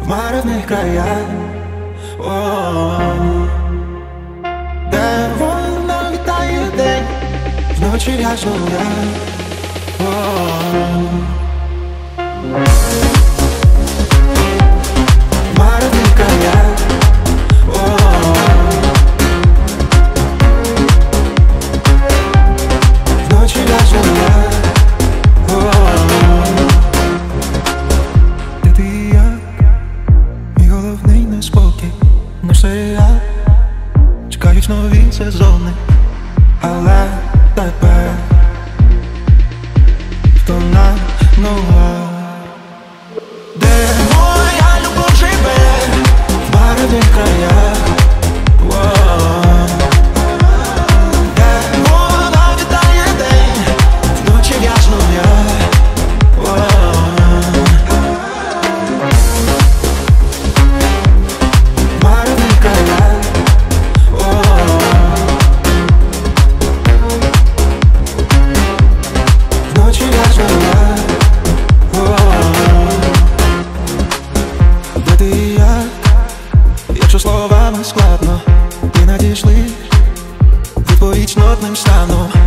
в маревних краях. О-о-о. Де вона літає день, вночі ляжу я. О-о-о. шия, чекають нові сезони. Але словами складно, ти надійшли відповідь нотним станом.